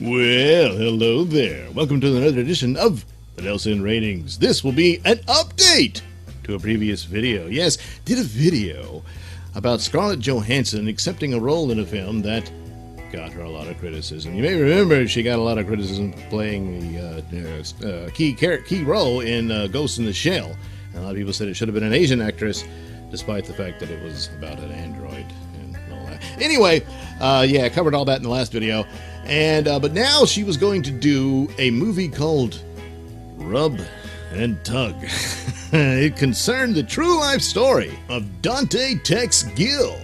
Well, hello there. Welcome to another edition of the Nailsin Ratings. This will be an update to a previous video. Yes, did a video about Scarlett Johansson accepting a role in a film that got her a lot of criticism. You may remember she got a lot of criticism playing the uh, uh, key key role in uh, Ghost in the Shell. And a lot of people said it should have been an Asian actress, despite the fact that it was about an android and all that. Anyway, uh, yeah, covered all that in the last video. And uh, but now she was going to do a movie called Rub and Tug. it concerned the true life story of Dante Tex Gill,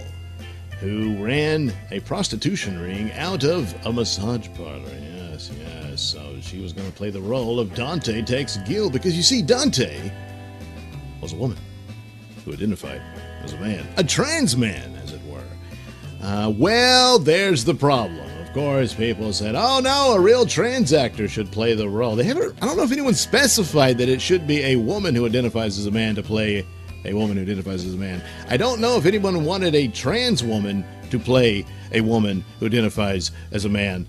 who ran a prostitution ring out of a massage parlor. Yes, yes. So she was going to play the role of Dante Tex Gill because you see, Dante was a woman who identified as a man, a trans man, as it were. Uh, well, there's the problem of course, people said, "Oh no, a real trans actor should play the role." They haven't. I don't know if anyone specified that it should be a woman who identifies as a man to play a woman who identifies as a man. I don't know if anyone wanted a trans woman to play a woman who identifies as a man.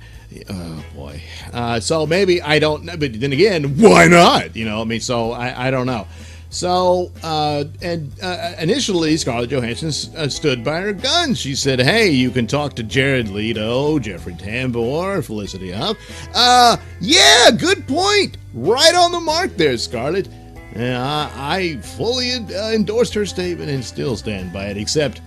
Oh boy. Uh, so maybe I don't. know. But then again, why not? You know, I mean, so I, I don't know. So, uh, and uh, initially, Scarlett Johansson uh, stood by her guns. She said, "Hey, you can talk to Jared Leto, Jeffrey Tambor, Felicity Huff." Uh, yeah, good point. Right on the mark there, Scarlett. Uh, I fully uh, endorsed her statement and still stand by it. Except,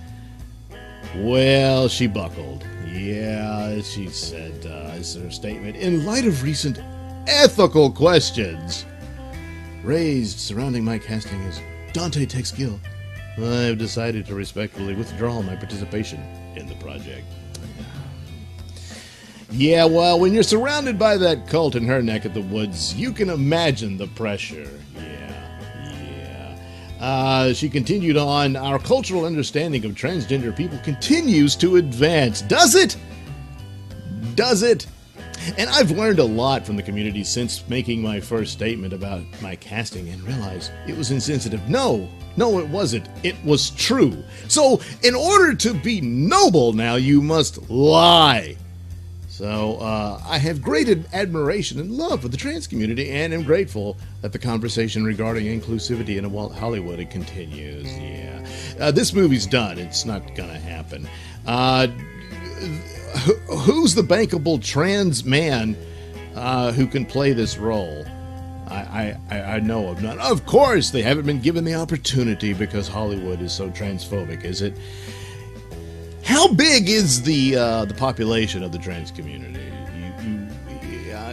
well, she buckled. Yeah, she said uh, as her statement. In light of recent ethical questions raised surrounding my casting as Dante Tex Gill, I've decided to respectfully withdraw my participation in the project. Yeah, well, when you're surrounded by that cult in her neck of the woods, you can imagine the pressure. Yeah, yeah. Uh, she continued on, our cultural understanding of transgender people continues to advance. Does it? Does it? And I've learned a lot from the community since making my first statement about my casting and realized it was insensitive. No, no, it wasn't. It was true. So, in order to be noble now, you must lie. So, uh, I have great admiration and love for the trans community and am grateful that the conversation regarding inclusivity in Hollywood continues. Yeah. Uh, this movie's done. It's not going to happen. Uh, who's the bankable trans man uh, who can play this role? I, I, I know of none. Of course, they haven't been given the opportunity because Hollywood is so transphobic, is it? How big is the uh, the population of the trans community?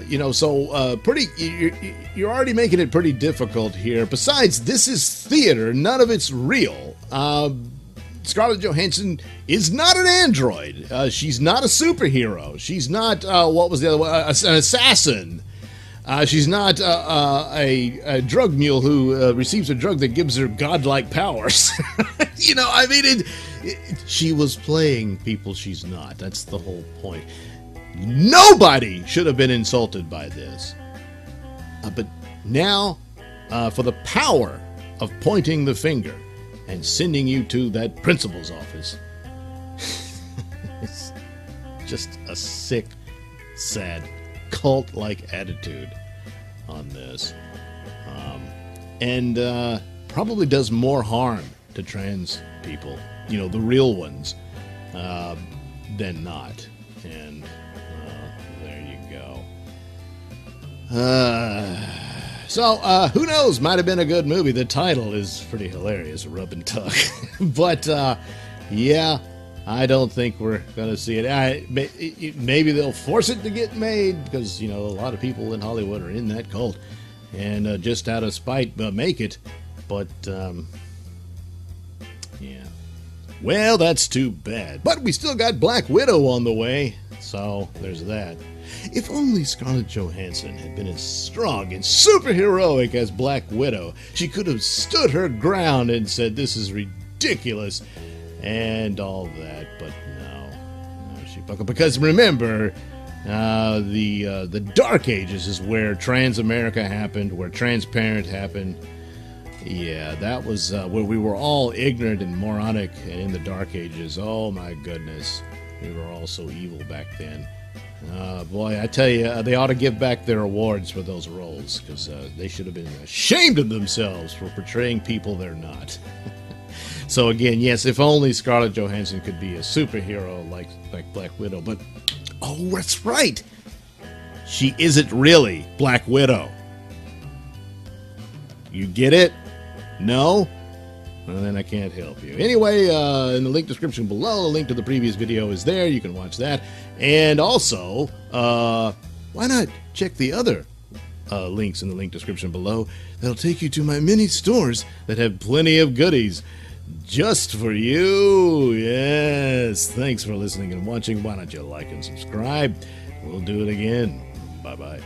You, uh, know, so uh, pretty. You're, you're already making it pretty difficult here. Besides, this is theater; none of it's real. Um, Scarlett Johansson is not an android. Uh, she's not a superhero. She's not uh, what was the other one? Uh, an assassin. Uh, she's not uh, uh, a, a, drug mule who receives a drug that gives her godlike powers. you know, I mean, it, it, she was playing people she's not. That's the whole point. Nobody should have been insulted by this. but now, for the power of pointing the finger and sending you to that principal's office. it's just a sick, sad, cult like attitude on this. Um, and uh, probably does more harm to trans people, you know, the real ones, uh, than not. And uh, there you go. Uh, so, uh, who knows? Might have been a good movie. The title is pretty hilarious, Rub and Tug. but, uh, yeah, I don't think we're going to see it. I, maybe they'll force it to get made because, you know, a lot of people in Hollywood are in that cult. And uh, just out of spite, uh, make it. But, um, yeah. Well, that's too bad. But we still got Black Widow on the way. So, there's that. If only Scarlett Johansson had been as strong and superheroic as Black Widow, she could have stood her ground and said, This is ridiculous, and all that. But no, no she buckled. Because remember, uh, the uh, the Dark Ages is where Transamerica happened, where Transparent happened. Yeah, that was uh, where we were all ignorant and moronic in the Dark Ages. Oh my goodness, we were all so evil back then. Uh, boy, I tell you, they ought to give back their awards for those roles because uh, they should have been ashamed of themselves for portraying people they're not. so again, yes, if only Scarlett Johansson could be a superhero like like Black Widow, but oh, that's right, she isn't really Black Widow. You get it? No? Well, then I can't help you. Anyway, uh, in the link description below, a link to the previous video is there. You can watch that. And also, uh, why not check the other uh, links in the link description below? That'll take you to my mini stores that have plenty of goodies just for you. Yes. Thanks for listening and watching. Why don't you like and subscribe? We'll do it again. Bye bye.